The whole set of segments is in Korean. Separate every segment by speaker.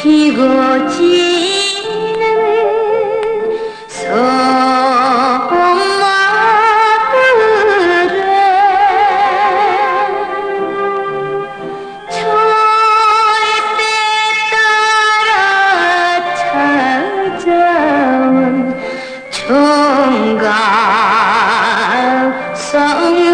Speaker 1: 피고 지는 소마을에 초입 따라 찾아온 총각 성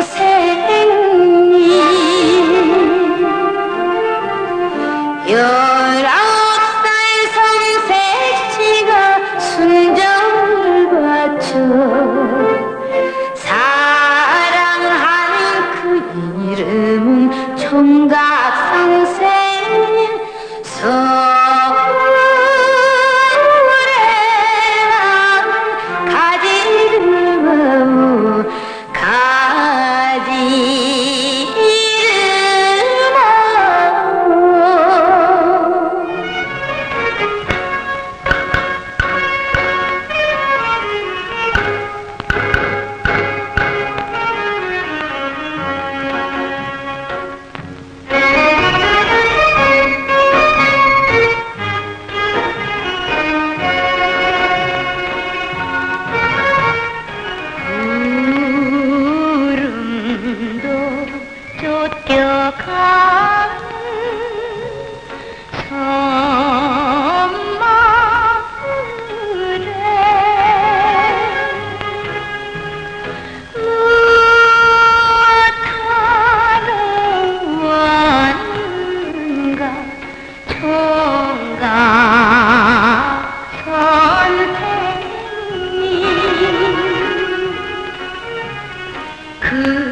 Speaker 1: Mm-hmm.